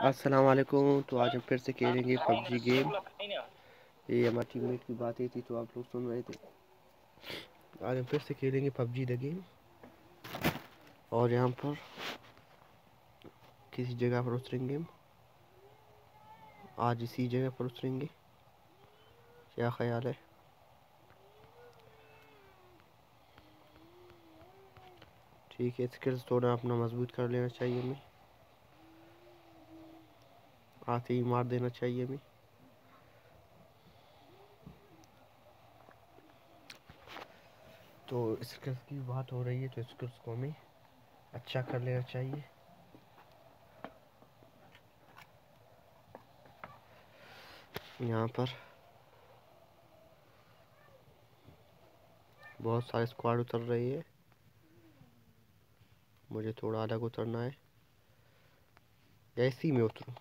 अस्सलाम वालेकुम तो आज हम फिर से खेलेंगे पबजी गेम। ये हमारी टीममेट की बातें थी तो आप लोग सुन रहे थे। आज हम फिर से खेलेंगे पबजी द गेम। और यहाँ पर किसी जगह पर उतरेंगे हम। आज इसी जगह पर उतरेंगे। क्या ख्याल है? ठीक है स्किल्स थोड़ा अपना मज़बूत कर लेना चाहिए हमें। आते ही मार देना चाहिए हमें। तो स्किल्स की बात हो रही है तो स्किल्स को हमें अच्छा कर लेना चाहिए। यहाँ पर बहुत सारे स्क्वाड उतर रही है। मुझे थोड़ा अलग उतरना है। ऐसी में उतरूँ।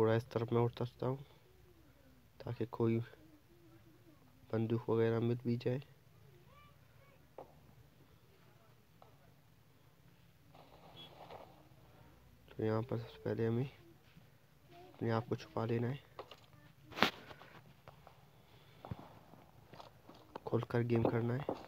थोड़ा इस तरफ़ मैं उतरता हूँ, ताकि कोई बंदूक वगैरह मिल भी जाए। तो यहाँ पर सबसे पहले हमें अपने आप को छुपा लेना है। खोल कर गेम करना है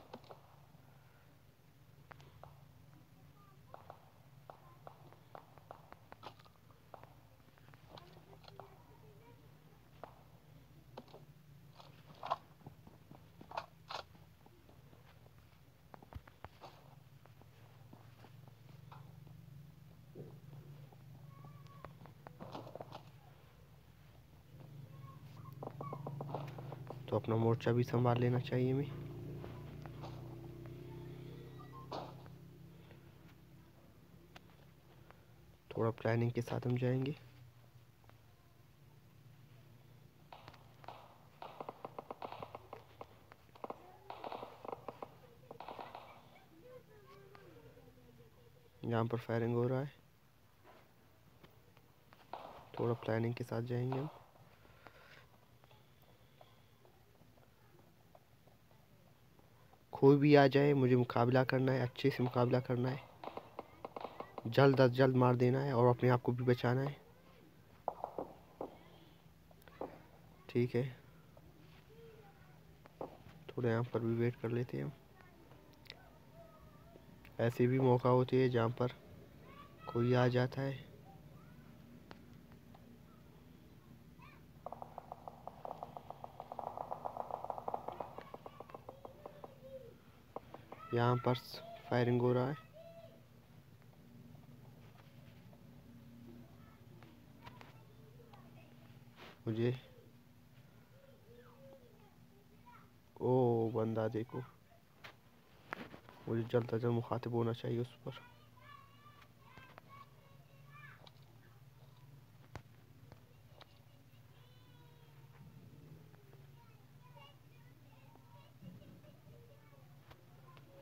तो अपना मोर्चा भी संभाल लेना चाहिए हमें थोड़ा प्लानिंग के साथ हम जाएँगे। यहाँ पर फायरिंग हो रहा है। थोड़ा प्लानिंग के साथ जाएँगे हम। कोई भी आ जाए, मुझे मुकाबला करना है, अच्छे से मुकाबला करना है। जल्द अज जल्द मार देना है और अपने आप को भी बचाना है। ठीक है। थोड़ा यहाँ पर भी वेट कर लेते हैं ऐसे भी मौका होती है जहाँ पर कोई आ जाता है। यहाँ पर फायरिंग हो रहा है। मुझे ओ बंदा देखो। मुझे जल्द अज जल्द मुखातिब होना चाहिए उस पर।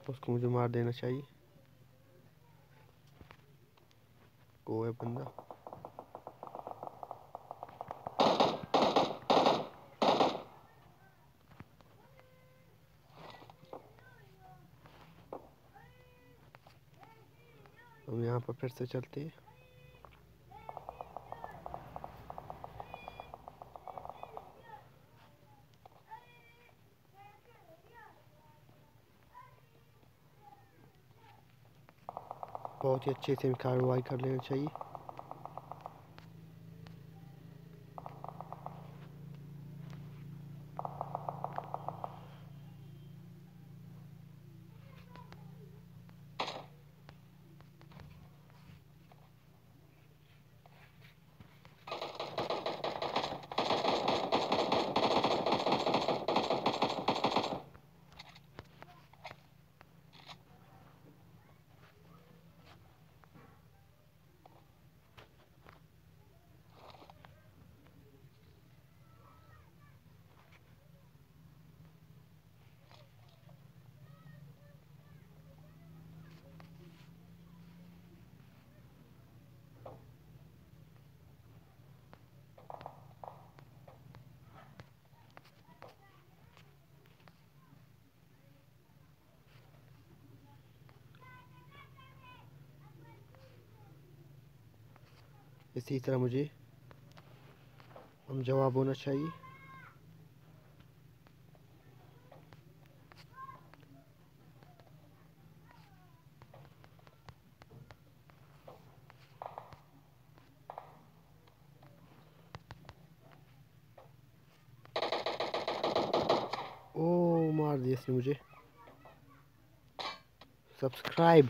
उसको मुझे मार देना चाहिए। वो है बंदा? हम यहाँ पर फिर से चलते हैं। बहुत ही अच्छे से कार्रवाई कर लेना चाहिए। इसी तरह मुझे हम जवाब होना चाहिए। ओ मार दिया इसने मुझे। सब्सक्राइब